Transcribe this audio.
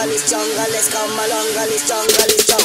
jungle is jungle, let's come along, gully jungle is jungle.